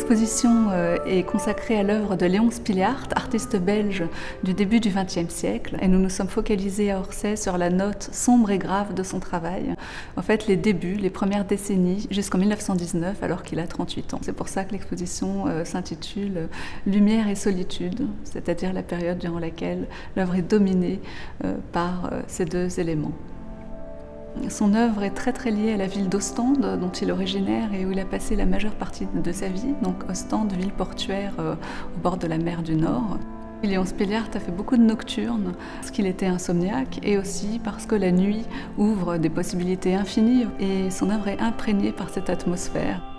L'exposition euh, est consacrée à l'œuvre de Léon Spiliart, artiste belge du début du XXe siècle. Et nous nous sommes focalisés à Orsay sur la note sombre et grave de son travail. En fait, les débuts, les premières décennies, jusqu'en 1919, alors qu'il a 38 ans. C'est pour ça que l'exposition euh, s'intitule Lumière et solitude, c'est-à-dire la période durant laquelle l'œuvre est dominée euh, par ces deux éléments. Son œuvre est très très liée à la ville d'Ostende, dont il est originaire et où il a passé la majeure partie de sa vie, donc Ostende, ville portuaire euh, au bord de la mer du Nord. Léon Spiliart a fait beaucoup de nocturnes parce qu'il était insomniaque et aussi parce que la nuit ouvre des possibilités infinies et son œuvre est imprégnée par cette atmosphère.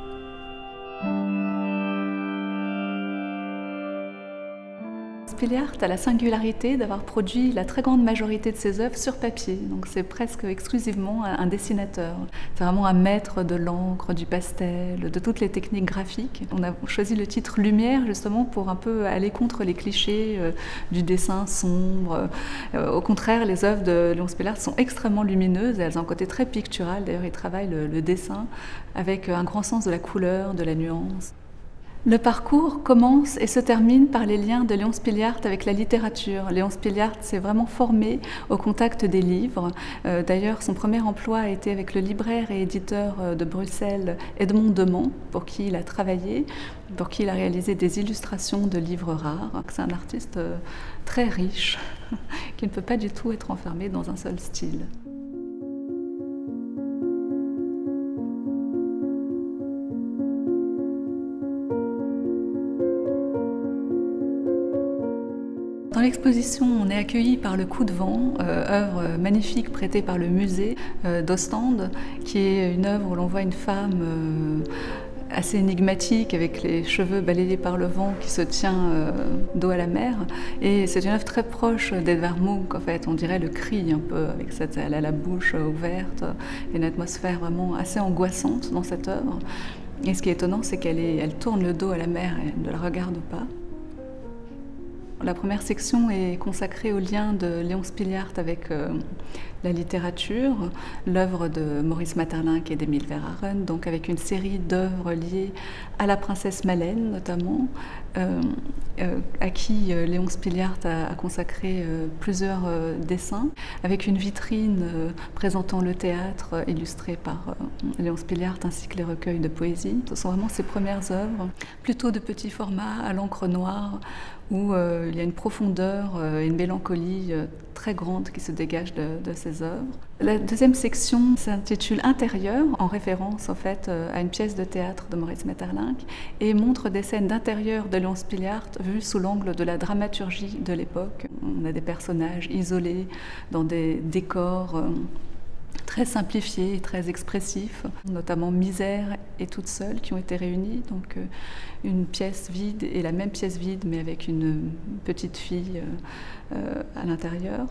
Spiliart a la singularité d'avoir produit la très grande majorité de ses œuvres sur papier, donc c'est presque exclusivement un dessinateur. C'est vraiment un maître de l'encre, du pastel, de toutes les techniques graphiques. On a choisi le titre Lumière justement pour un peu aller contre les clichés euh, du dessin sombre. Euh, au contraire, les œuvres de Léon Spiliart sont extrêmement lumineuses, elles ont un côté très pictural. D'ailleurs, il travaille le dessin avec un grand sens de la couleur, de la nuance. Le parcours commence et se termine par les liens de Léon Spiliart avec la littérature. Léon Spiliart s'est vraiment formé au contact des livres. Euh, d'ailleurs, son premier emploi a été avec le libraire et éditeur euh, de Bruxelles Edmond Demont, pour qui il a travaillé, pour qui il a réalisé des illustrations de livres rares. C'est un artiste euh, très riche qui ne peut pas du tout être enfermé dans un seul style. Dans l'exposition, on est accueilli par Le Coup de vent, euh, œuvre magnifique prêtée par le musée euh, d'Ostende, qui est une œuvre où l'on voit une femme euh, assez énigmatique avec les cheveux balayés par le vent qui se tient dos à la mer. Et c'est une œuvre très proche d'Edvard Munch, en fait. On dirait le cri un peu, avec cette, elle a la bouche ouverte, une atmosphère vraiment assez angoissante dans cette œuvre. Et ce qui est étonnant, c'est qu'elle elle tourne le dos à la mer et elle ne la regarde pas. La première section est consacrée au lien de Léon Spiliart avec euh, la littérature, l'œuvre de Maurice Maeterlinck et d'Émile Verhaeren, donc avec une série d'œuvres liées à la princesse Malène notamment, euh, euh, à qui Léon Spiliart a, consacré plusieurs dessins, avec une vitrine présentant le théâtre illustré par Léon Spiliart ainsi que les recueils de poésie. Ce sont vraiment ses premières œuvres, plutôt de petit format, à l'encre noire, où euh, il y a une profondeur et une mélancolie euh, très grande qui se dégage de, ces œuvres. La deuxième section s'intitule Intérieur, en référence en fait euh, à une pièce de théâtre de Maurice Maeterlinck, et montre des scènes d'intérieur de Léon Spiliart vues sous l'angle de la dramaturgie de l'époque. On a des personnages isolés dans des décors très simplifiés et très expressifs, notamment Misère et Toute seule qui ont été réunis. Donc euh, une pièce vide et la même pièce vide mais avec une petite fille euh, euh, à l'intérieur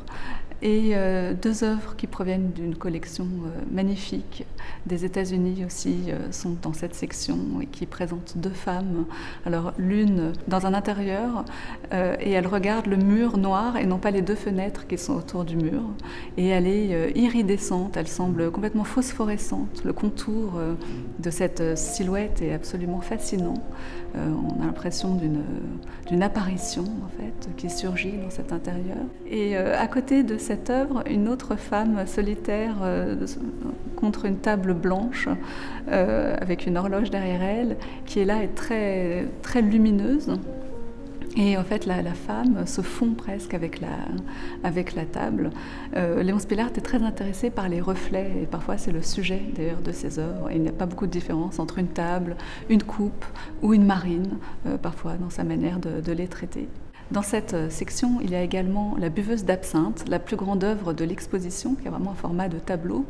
et deux œuvres qui proviennent d'une collection magnifique des États-Unis aussi sont dans cette section et qui présentent deux femmes. Alors l'une dans un intérieur et elle regarde le mur noir et non pas les deux fenêtres qui sont autour du mur et elle est iridescente, semble complètement phosphorescente. Le contour de cette silhouette est absolument fascinant. on a l'impression d'une apparition en fait qui surgit dans cet intérieur. Et à côté de cette œuvre une autre femme solitaire euh, contre une table blanche euh, avec une horloge derrière elle qui est là et très, très lumineuse. Et en fait, la, femme se fond presque avec la, avec la table. Euh, Léon Spillart est très intéressé par les reflets, et parfois c'est le sujet d'ailleurs de ses œuvres. Il n'y a pas beaucoup de différence entre une table, une coupe ou une marine, parfois dans sa manière de les traiter. Dans cette euh, section, il y a également La buveuse d'absinthe, la plus grande œuvre de l'exposition, qui est vraiment un format de tableau,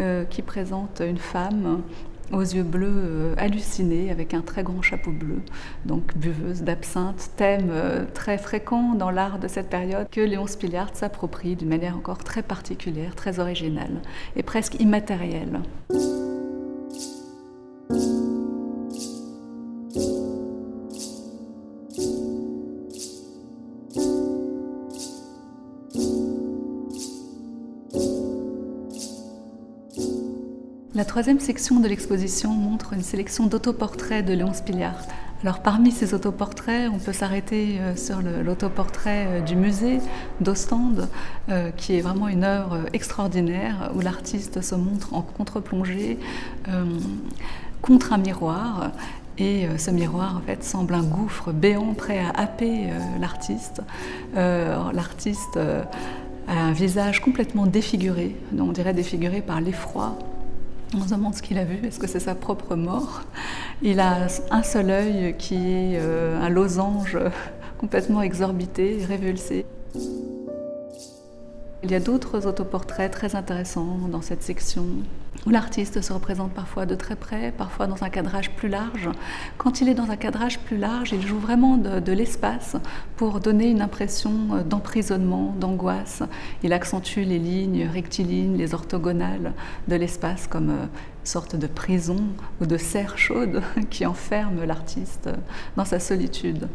euh, qui présente une femme aux yeux bleus euh, hallucinés avec un très grand chapeau bleu. Donc buveuse d'absinthe, thème très fréquent dans l'art de cette période que Léon Spiliart s'approprie d'une manière encore très particulière, très originale et presque immatérielle. La troisième section de l'exposition montre une sélection d'autoportraits de Léon Spiliart. Alors parmi ces autoportraits, on peut s'arrêter euh, sur l'autoportrait euh, du musée d'Ostende, euh, qui est vraiment une œuvre extraordinaire où l'artiste se montre en contre-plongée contre un miroir. Et ce miroir, fait, semble un gouffre béant prêt à happer l'artiste. l'artiste a un visage complètement défiguré, on dirait défiguré par l'effroi on se demande ce qu'il a vu, est-ce que c'est sa propre mort Il a un seul œil qui est euh, un losange complètement exorbité, révulsé. Il y a d'autres autoportraits très intéressants dans cette section l'artiste se représente parfois de très près, parfois dans un cadrage plus large. Quand il est dans un cadrage plus large, il joue vraiment de, l'espace pour donner une impression d'emprisonnement, d'angoisse. Il accentue les lignes rectilignes, les orthogonales de l'espace comme une sorte de prison ou de serre chaude qui enferme l'artiste dans sa solitude.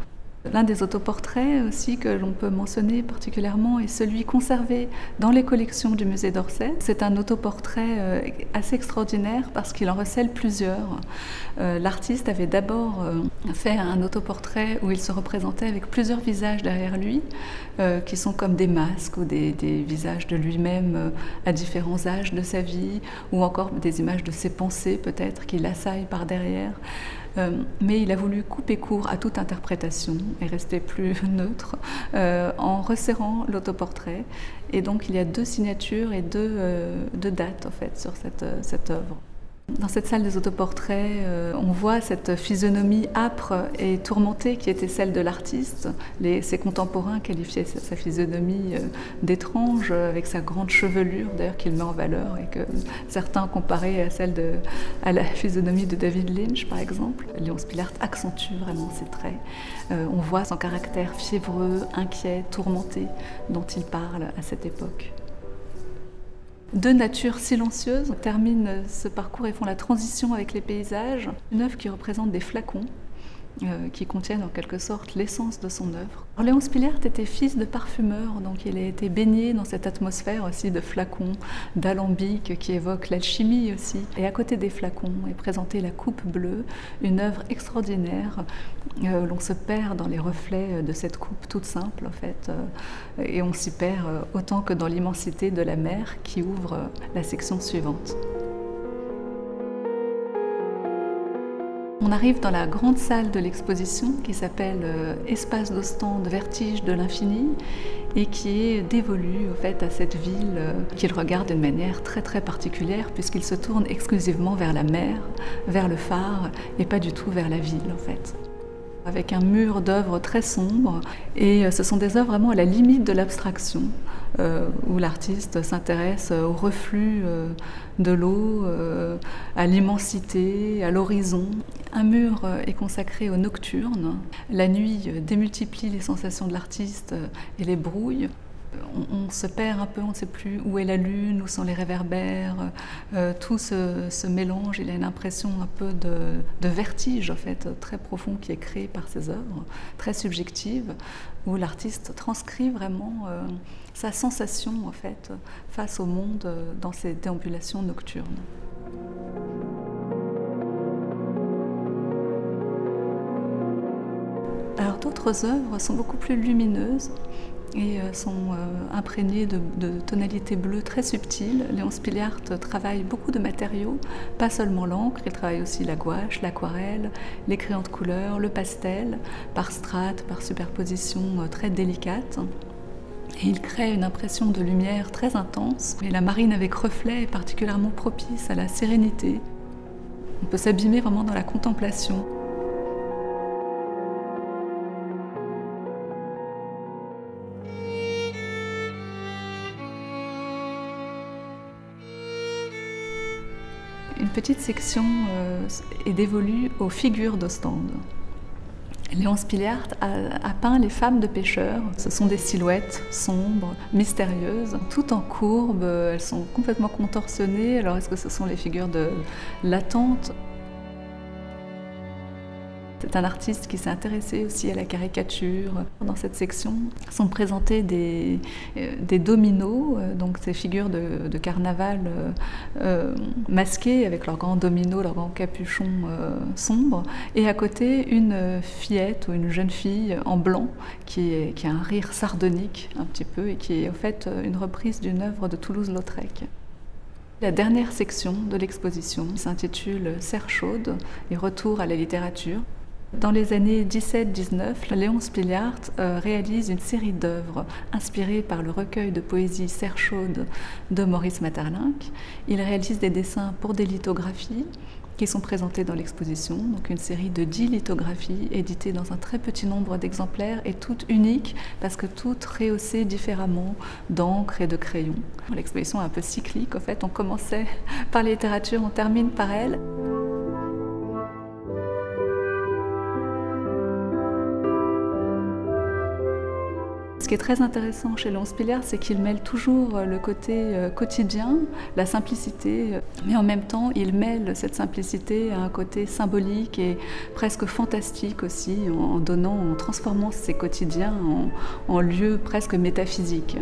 L'un des autoportraits aussi que l'on peut mentionner particulièrement est celui conservé dans les collections du musée d'Orsay. C'est un autoportrait euh, assez extraordinaire parce qu'il en recèle plusieurs. Euh, l'artiste avait d'abord euh, fait un autoportrait où il se représentait avec plusieurs visages derrière lui, qui sont comme des masques ou des, des visages de lui-même à différents âges de sa vie, ou encore des images de ses pensées peut-être qui l'assaillent par derrière. Euh, mais il a voulu couper court à toute interprétation et rester plus neutre euh, en resserrant l'autoportrait. Et donc il y a deux signatures et deux, euh, dates en fait sur cette, cette œuvre. Dans cette salle des autoportraits, euh, on voit cette physionomie âpre et tourmentée qui était celle de l'artiste. ses contemporains qualifiaient sa, physionomie euh, d'étrange, avec sa grande chevelure, d'ailleurs qu'il met en valeur, et que certains comparaient à celle de, la physionomie de David Lynch, par exemple. Léon Spilart accentue vraiment ses traits. Euh, on voit son caractère fiévreux, inquiet, tourmenté dont il parle à cette époque. Deux natures silencieuses terminent ce parcours et font la transition avec les paysages. Une œuvre qui représente des flacons euh, qui contiennent en quelque sorte l'essence de son œuvre. Léon Spiliart était fils de parfumeur, donc il a été baigné dans cette atmosphère aussi de flacons, d'alambics qui évoquent l'alchimie aussi. Et à côté des flacons est présentée la coupe bleue, une œuvre extraordinaire. Euh, l'on se perd dans les reflets de cette coupe toute simple en fait, euh, et on s'y perd autant que dans l'immensité de la mer qui ouvre la section suivante. On arrive dans la grande salle de l'exposition qui s'appelle euh, Espace d'Ostende, Vertige de l'infini et qui est dévolue au fait à cette ville euh, qu'il regarde d'une manière très très particulière puisqu'il se tourne exclusivement vers la mer, vers le phare et pas du tout vers la ville en fait avec un mur d'œuvres très sombres. Et euh, ce sont des œuvres vraiment à la limite de l'abstraction, euh, où l'artiste s'intéresse au reflux euh, de l'eau, à l'immensité, à l'horizon. Un mur est consacré aux nocturnes. La nuit démultiplie les sensations de l'artiste et les brouille on, se perd un peu, on ne sait plus où est la lune, où sont les réverbères, euh, tout se, mélange, il a une impression un peu de, vertige en fait, très profond qui est créé par ses œuvres, très subjective, où l'artiste transcrit vraiment euh, sa sensation en fait face au monde euh, dans ses déambulations nocturnes. Alors d'autres œuvres sont beaucoup plus lumineuses et euh, sont euh, imprégnés de, tonalités bleues très subtiles. Léon Spiliart travaille beaucoup de matériaux, pas seulement l'encre, il travaille aussi la gouache, l'aquarelle, les crayons de couleur, le pastel, par strates, par superposition euh, très délicate. Et il crée une impression de lumière très intense. Et la marine avec reflet est particulièrement propice à la sérénité. On peut s'abîmer vraiment dans la contemplation. Petite section euh, est dévolue aux figures d'Ostende. Léon Spiliart a, peint les femmes de pêcheurs. Ce sont des silhouettes sombres, mystérieuses, toutes en courbe, elles sont complètement contorsionnées. Alors est-ce que ce sont les figures de l'attente C'est un artiste qui s'est intéressé aussi à la caricature. Dans cette section sont présentés des, euh, dominos, euh, donc ces figures de, carnaval euh, masquées avec leurs grands dominos, leurs grands capuchons sombres, et à côté une fillette ou une jeune fille en blanc qui, qui a un rire sardonique un petit peu et qui est en fait une reprise d'une œuvre de Toulouse-Lautrec. La dernière section de l'exposition s'intitule Serre chaude et retour à la littérature. Dans les années 17-19, Léon Spiliart euh, réalise une série d'œuvres inspirées par le recueil de poésie Serre chaude de Maurice Maeterlinck. Il réalise des dessins pour des lithographies qui sont présentées dans l'exposition, donc une série de 10 lithographies éditées dans un très petit nombre d'exemplaires et toutes uniques parce que toutes rehaussées différemment d'encre et de crayon. L'exposition est un peu cyclique, en fait, on commençait par la littérature, on termine par elle. Ce qui est très intéressant chez Léon Spiller, c'est qu'il mêle toujours euh, le côté euh, quotidien, la simplicité, euh, mais en même temps, il mêle cette simplicité à un côté symbolique et presque fantastique aussi, en donnant, en transformant ces quotidiens en, en lieux presque métaphysiques.